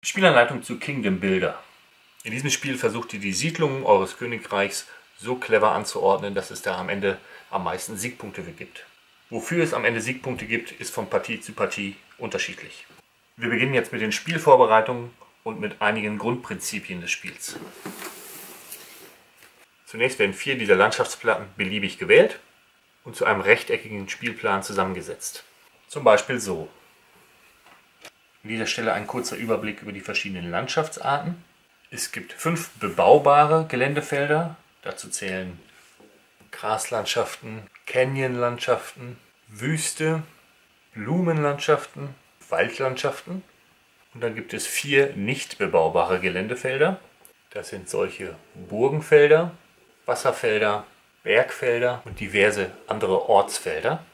Spielanleitung zu Kingdom Builder. In diesem Spiel versucht ihr die Siedlungen eures Königreichs so clever anzuordnen, dass es da am Ende am meisten Siegpunkte gibt. Wofür es am Ende Siegpunkte gibt, ist von Partie zu Partie unterschiedlich. Wir beginnen jetzt mit den Spielvorbereitungen und mit einigen Grundprinzipien des Spiels. Zunächst werden vier dieser Landschaftsplatten beliebig gewählt und zu einem rechteckigen Spielplan zusammengesetzt. Zum Beispiel so. An dieser Stelle ein kurzer Überblick über die verschiedenen Landschaftsarten. Es gibt fünf bebaubare Geländefelder. Dazu zählen Graslandschaften, Canyonlandschaften, Wüste, Blumenlandschaften, Waldlandschaften. Und dann gibt es vier nicht bebaubare Geländefelder. Das sind solche Burgenfelder, Wasserfelder, Bergfelder und diverse andere Ortsfelder.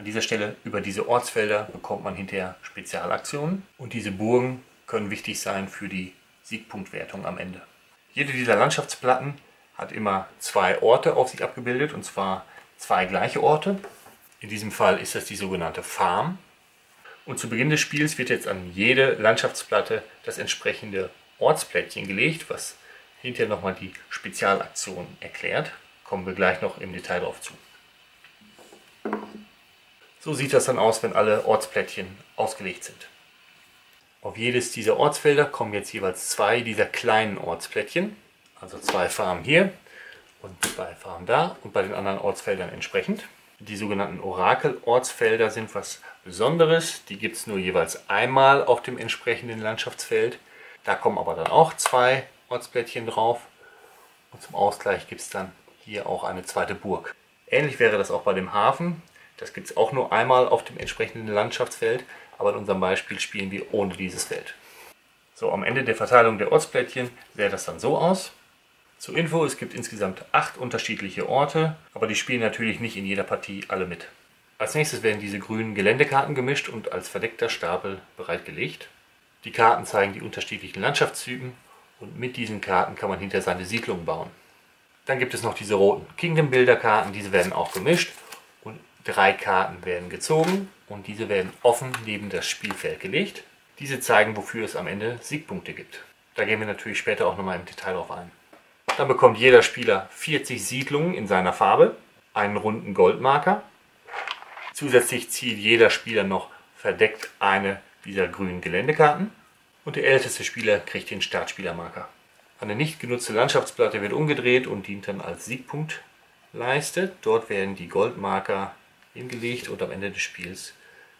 An dieser Stelle über diese Ortsfelder bekommt man hinterher Spezialaktionen und diese Burgen können wichtig sein für die Siegpunktwertung am Ende. Jede dieser Landschaftsplatten hat immer zwei Orte auf sich abgebildet und zwar zwei gleiche Orte. In diesem Fall ist das die sogenannte Farm. Und zu Beginn des Spiels wird jetzt an jede Landschaftsplatte das entsprechende Ortsplättchen gelegt, was hinterher nochmal die Spezialaktion erklärt. Kommen wir gleich noch im Detail darauf zu. So sieht das dann aus, wenn alle Ortsplättchen ausgelegt sind. Auf jedes dieser Ortsfelder kommen jetzt jeweils zwei dieser kleinen Ortsplättchen, also zwei Farmen hier und zwei Farmen da und bei den anderen Ortsfeldern entsprechend. Die sogenannten Orakel-Ortsfelder sind was Besonderes. Die gibt es nur jeweils einmal auf dem entsprechenden Landschaftsfeld. Da kommen aber dann auch zwei Ortsplättchen drauf. Und zum Ausgleich gibt es dann hier auch eine zweite Burg. Ähnlich wäre das auch bei dem Hafen. Das gibt es auch nur einmal auf dem entsprechenden Landschaftsfeld, aber in unserem Beispiel spielen wir ohne dieses Feld. So, am Ende der Verteilung der Ortsplättchen sähe das dann so aus. Zur Info, es gibt insgesamt acht unterschiedliche Orte, aber die spielen natürlich nicht in jeder Partie alle mit. Als nächstes werden diese grünen Geländekarten gemischt und als verdeckter Stapel bereitgelegt. Die Karten zeigen die unterschiedlichen Landschaftstypen und mit diesen Karten kann man hinter seine Siedlung bauen. Dann gibt es noch diese roten Kingdom Builder Karten, diese werden auch gemischt Drei Karten werden gezogen und diese werden offen neben das Spielfeld gelegt. Diese zeigen, wofür es am Ende Siegpunkte gibt. Da gehen wir natürlich später auch nochmal im Detail drauf ein. Dann bekommt jeder Spieler 40 Siedlungen in seiner Farbe, einen runden Goldmarker. Zusätzlich zieht jeder Spieler noch verdeckt eine dieser grünen Geländekarten. Und der älteste Spieler kriegt den Startspielermarker. Eine nicht genutzte Landschaftsplatte wird umgedreht und dient dann als Siegpunktleiste. Dort werden die Goldmarker hingelegt und am Ende des Spiels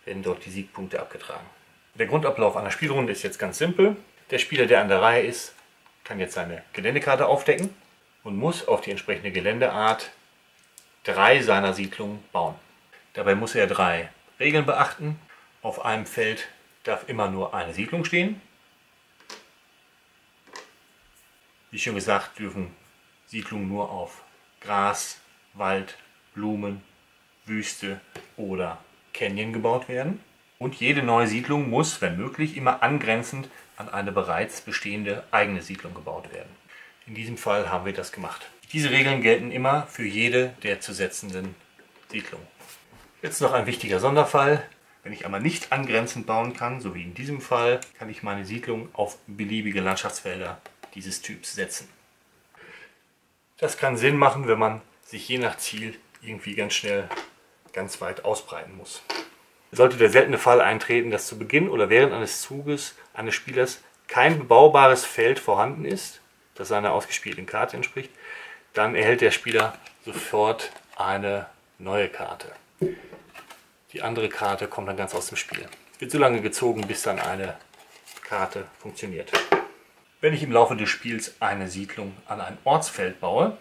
werden dort die Siegpunkte abgetragen. Der Grundablauf einer Spielrunde ist jetzt ganz simpel. Der Spieler, der an der Reihe ist, kann jetzt seine Geländekarte aufdecken und muss auf die entsprechende Geländeart drei seiner Siedlungen bauen. Dabei muss er drei Regeln beachten. Auf einem Feld darf immer nur eine Siedlung stehen. Wie schon gesagt, dürfen Siedlungen nur auf Gras, Wald, Blumen Wüste oder Canyon gebaut werden. Und jede neue Siedlung muss, wenn möglich, immer angrenzend an eine bereits bestehende eigene Siedlung gebaut werden. In diesem Fall haben wir das gemacht. Diese Regeln gelten immer für jede der zu setzenden Siedlungen. Jetzt noch ein wichtiger Sonderfall. Wenn ich einmal nicht angrenzend bauen kann, so wie in diesem Fall, kann ich meine Siedlung auf beliebige Landschaftsfelder dieses Typs setzen. Das kann Sinn machen, wenn man sich je nach Ziel irgendwie ganz schnell ganz weit ausbreiten muss. Sollte der seltene Fall eintreten, dass zu Beginn oder während eines Zuges eines Spielers kein bebaubares Feld vorhanden ist, das seiner ausgespielten Karte entspricht, dann erhält der Spieler sofort eine neue Karte. Die andere Karte kommt dann ganz aus dem Spiel. Wird so lange gezogen, bis dann eine Karte funktioniert. Wenn ich im Laufe des Spiels eine Siedlung an ein Ortsfeld baue,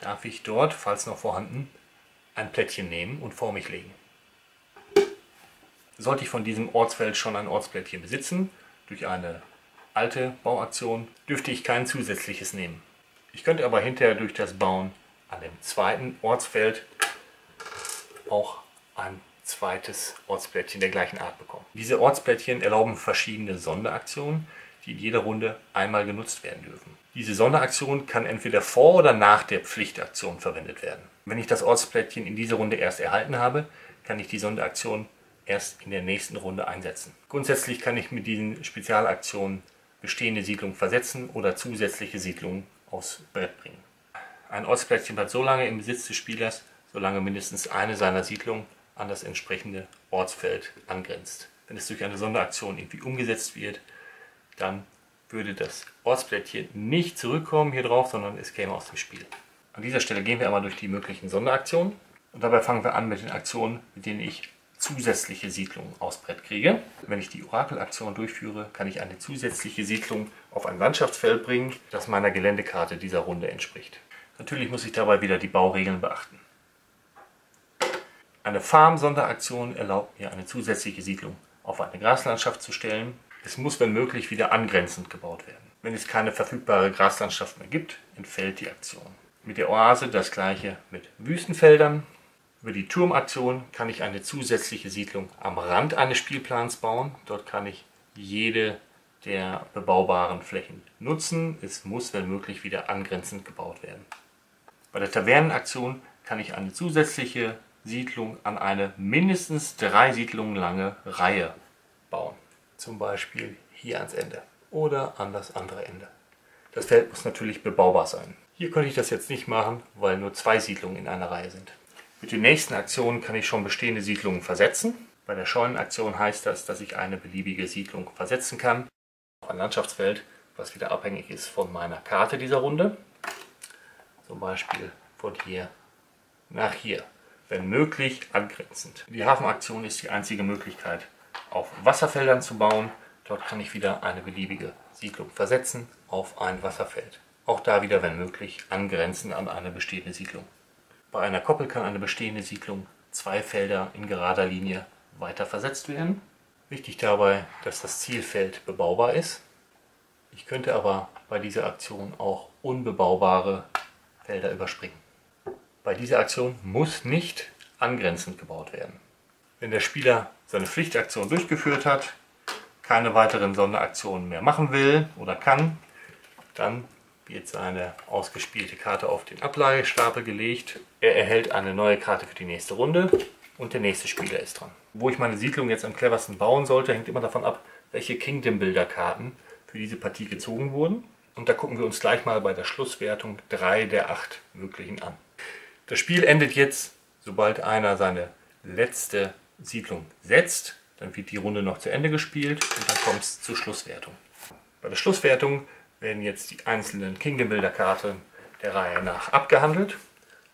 darf ich dort, falls noch vorhanden, ein Plättchen nehmen und vor mich legen. Sollte ich von diesem Ortsfeld schon ein Ortsplättchen besitzen, durch eine alte Bauaktion, dürfte ich kein zusätzliches nehmen. Ich könnte aber hinterher durch das Bauen an dem zweiten Ortsfeld auch ein zweites Ortsplättchen der gleichen Art bekommen. Diese Ortsplättchen erlauben verschiedene Sonderaktionen, die in jeder Runde einmal genutzt werden dürfen. Diese Sonderaktion kann entweder vor oder nach der Pflichtaktion verwendet werden. Wenn ich das Ortsplättchen in dieser Runde erst erhalten habe, kann ich die Sonderaktion erst in der nächsten Runde einsetzen. Grundsätzlich kann ich mit diesen Spezialaktionen bestehende Siedlungen versetzen oder zusätzliche Siedlungen aufs Brett bringen. Ein Ortsplättchen bleibt so lange im Besitz des Spielers, solange mindestens eine seiner Siedlungen an das entsprechende Ortsfeld angrenzt. Wenn es durch eine Sonderaktion irgendwie umgesetzt wird, dann würde das Ortsplättchen nicht zurückkommen hier drauf, sondern es käme aus dem Spiel. An dieser Stelle gehen wir einmal durch die möglichen Sonderaktionen und dabei fangen wir an mit den Aktionen, mit denen ich zusätzliche Siedlungen aufs Brett kriege. Wenn ich die Orakelaktion durchführe, kann ich eine zusätzliche Siedlung auf ein Landschaftsfeld bringen, das meiner Geländekarte dieser Runde entspricht. Natürlich muss ich dabei wieder die Bauregeln beachten. Eine Farm-Sonderaktion erlaubt mir, eine zusätzliche Siedlung auf eine Graslandschaft zu stellen. Es muss, wenn möglich, wieder angrenzend gebaut werden. Wenn es keine verfügbare Graslandschaft mehr gibt, entfällt die Aktion. Mit der Oase das gleiche mit Wüstenfeldern. Über die Turmaktion kann ich eine zusätzliche Siedlung am Rand eines Spielplans bauen. Dort kann ich jede der bebaubaren Flächen nutzen. Es muss, wenn möglich, wieder angrenzend gebaut werden. Bei der Tavernenaktion kann ich eine zusätzliche Siedlung an eine mindestens drei Siedlungen lange Reihe bauen. Zum Beispiel hier ans Ende oder an das andere Ende. Das Feld muss natürlich bebaubar sein. Hier könnte ich das jetzt nicht machen, weil nur zwei Siedlungen in einer Reihe sind. Mit den nächsten Aktionen kann ich schon bestehende Siedlungen versetzen. Bei der Scheunenaktion heißt das, dass ich eine beliebige Siedlung versetzen kann auf ein Landschaftsfeld, was wieder abhängig ist von meiner Karte dieser Runde. Zum Beispiel von hier nach hier, wenn möglich angrenzend. Die Hafenaktion ist die einzige Möglichkeit, auf Wasserfeldern zu bauen. Dort kann ich wieder eine beliebige Siedlung versetzen auf ein Wasserfeld. Auch da wieder, wenn möglich, angrenzend an eine bestehende Siedlung. Bei einer Koppel kann eine bestehende Siedlung zwei Felder in gerader Linie weiter versetzt werden. Wichtig dabei, dass das Zielfeld bebaubar ist. Ich könnte aber bei dieser Aktion auch unbebaubare Felder überspringen. Bei dieser Aktion muss nicht angrenzend gebaut werden. Wenn der Spieler seine Pflichtaktion durchgeführt hat, keine weiteren Sonderaktionen mehr machen will oder kann, dann wird seine ausgespielte Karte auf den Ablagestapel gelegt. Er erhält eine neue Karte für die nächste Runde und der nächste Spieler ist dran. Wo ich meine Siedlung jetzt am cleversten bauen sollte, hängt immer davon ab, welche Kingdom Builder Karten für diese Partie gezogen wurden. Und da gucken wir uns gleich mal bei der Schlusswertung drei der acht möglichen an. Das Spiel endet jetzt, sobald einer seine letzte Siedlung setzt. Dann wird die Runde noch zu Ende gespielt und dann kommt es zur Schlusswertung. Bei der Schlusswertung werden jetzt die einzelnen Kingdom Builder Karten der Reihe nach abgehandelt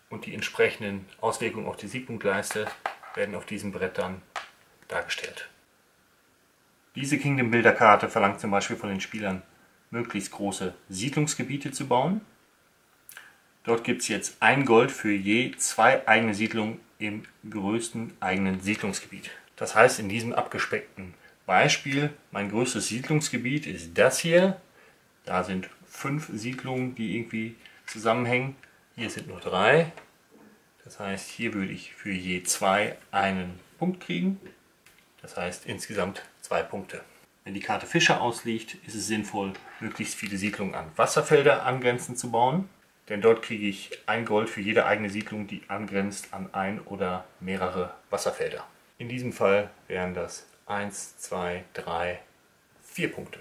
und die entsprechenden Auswirkungen auf die Siegpunktleiste werden auf diesem Brett dann dargestellt. Diese Kingdom Builder Karte verlangt zum Beispiel von den Spielern möglichst große Siedlungsgebiete zu bauen. Dort gibt es jetzt ein Gold für je zwei eigene Siedlungen im größten eigenen Siedlungsgebiet. Das heißt, in diesem abgespeckten Beispiel, mein größtes Siedlungsgebiet ist das hier. Da sind fünf Siedlungen, die irgendwie zusammenhängen. Hier sind nur drei. Das heißt, hier würde ich für je zwei einen Punkt kriegen. Das heißt insgesamt zwei Punkte. Wenn die Karte Fische ausliegt, ist es sinnvoll, möglichst viele Siedlungen an Wasserfelder angrenzend zu bauen. Denn dort kriege ich ein Gold für jede eigene Siedlung, die angrenzt an ein oder mehrere Wasserfelder. In diesem Fall wären das 1, 2, 3, 4 Punkte.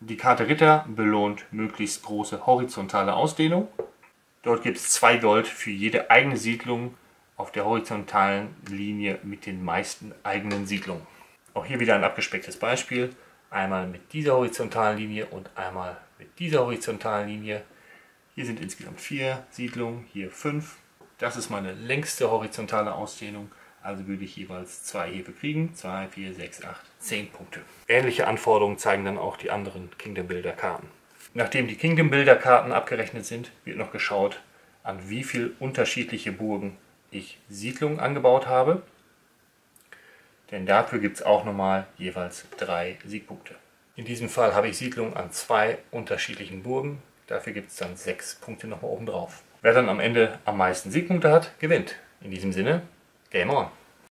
Die Karte Ritter belohnt möglichst große horizontale Ausdehnung. Dort gibt es zwei Gold für jede eigene Siedlung auf der horizontalen Linie mit den meisten eigenen Siedlungen. Auch hier wieder ein abgespecktes Beispiel. Einmal mit dieser horizontalen Linie und einmal mit dieser horizontalen Linie. Hier sind insgesamt vier Siedlungen, hier fünf. Das ist meine längste horizontale Ausdehnung. Also würde ich jeweils zwei Hebe kriegen. 2, 4, 6, 8, 10 Punkte. Ähnliche Anforderungen zeigen dann auch die anderen Kingdom Builder Karten. Nachdem die Kingdom Builder Karten abgerechnet sind, wird noch geschaut, an wie viele unterschiedliche Burgen ich Siedlungen angebaut habe. Denn dafür gibt es auch nochmal jeweils drei Siegpunkte. In diesem Fall habe ich Siedlungen an zwei unterschiedlichen Burgen. Dafür gibt es dann sechs Punkte nochmal oben drauf. Wer dann am Ende am meisten Siegpunkte hat, gewinnt. In diesem Sinne, Game on!